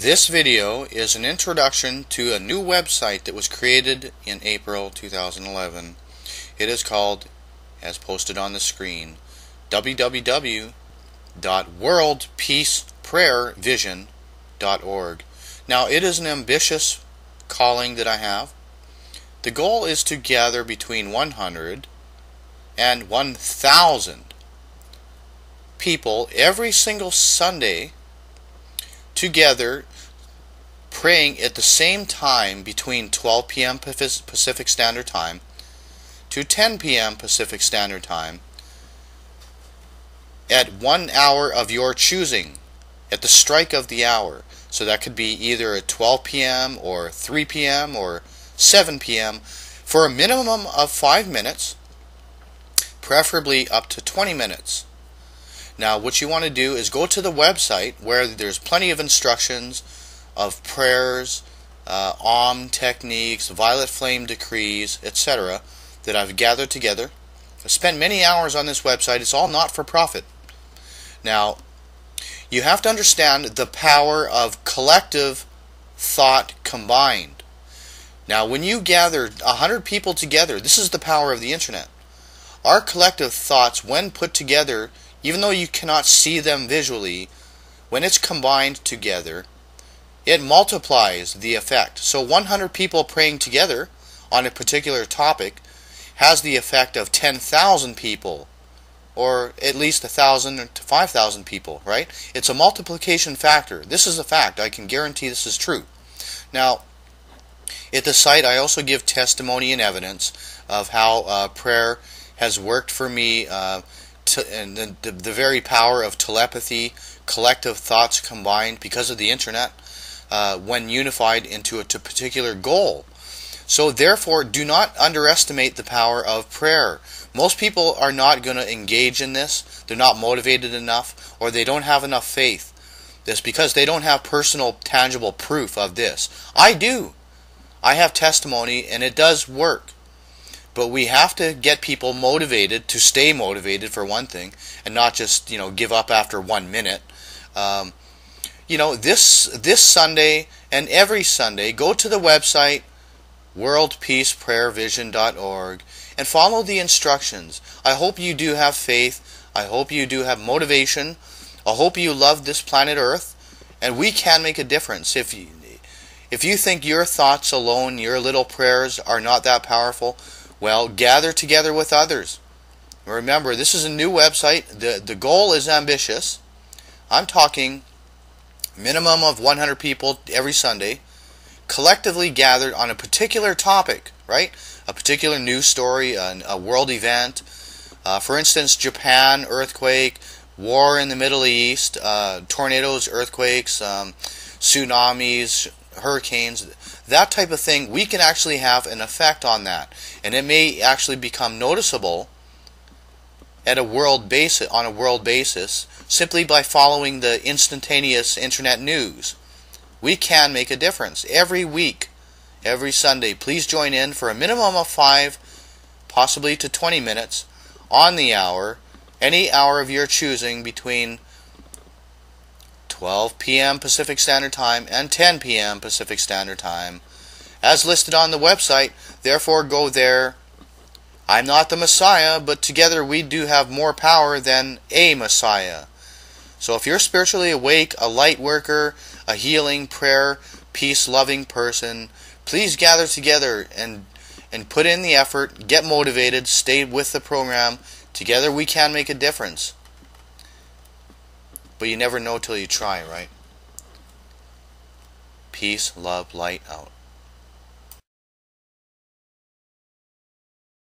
This video is an introduction to a new website that was created in April 2011. It is called, as posted on the screen, www.worldpeaceprayervision.org. Now, it is an ambitious calling that I have. The goal is to gather between 100 and 1,000 people every single Sunday together praying at the same time between 12 p.m. Pacific Standard Time to 10 p.m. Pacific Standard Time at one hour of your choosing at the strike of the hour. So that could be either at 12 p.m. or 3 p.m. or 7 p.m. for a minimum of 5 minutes, preferably up to 20 minutes. Now, what you want to do is go to the website where there's plenty of instructions of prayers, uh, Om techniques, violet flame decrees, etc., that I've gathered together. I spent many hours on this website. It's all not for profit. Now, you have to understand the power of collective thought combined. Now, when you gather 100 people together, this is the power of the internet. Our collective thoughts, when put together, even though you cannot see them visually, when it's combined together, it multiplies the effect. So 100 people praying together on a particular topic has the effect of 10,000 people, or at least 1,000 to 5,000 people, right? It's a multiplication factor. This is a fact. I can guarantee this is true. Now, at the site, I also give testimony and evidence of how uh, prayer has worked for me. Uh, and the, the, the, very power of telepathy, collective thoughts combined because of the internet, uh, when unified into a particular goal. So, therefore, do not underestimate the power of prayer. Most people are not going to engage in this. They're not motivated enough, or they don't have enough faith. This because they don't have personal, tangible proof of this. I do. I have testimony, and it does work. But we have to get people motivated to stay motivated for one thing, and not just you know give up after one minute. Um, you know this this Sunday and every Sunday, go to the website worldpeaceprayervision.org and follow the instructions. I hope you do have faith. I hope you do have motivation. I hope you love this planet Earth, and we can make a difference if you. If you think your thoughts alone, your little prayers are not that powerful, well, gather together with others. Remember, this is a new website. The, the goal is ambitious. I'm talking minimum of 100 people every Sunday, collectively gathered on a particular topic, right? A particular news story, a, a world event. Uh, for instance, Japan earthquake, war in the Middle East, uh, tornadoes, earthquakes, um, tsunamis, hurricanes, that type of thing, we can actually have an effect on that. And it may actually become noticeable at a world basis on a world basis simply by following the instantaneous internet news. We can make a difference every week, every Sunday. Please join in for a minimum of 5 possibly to 20 minutes on the hour, any hour of your choosing between 12 p.m. Pacific Standard Time and 10 p.m. Pacific Standard Time, as listed on the website. Therefore, go there. I'm not the Messiah, but together we do have more power than a Messiah. So if you're spiritually awake, a light worker, a healing, prayer, peace loving person, please gather together and and put in the effort, get motivated, stay with the program. Together we can make a difference. But you never know till you try, right? Peace, love, light out.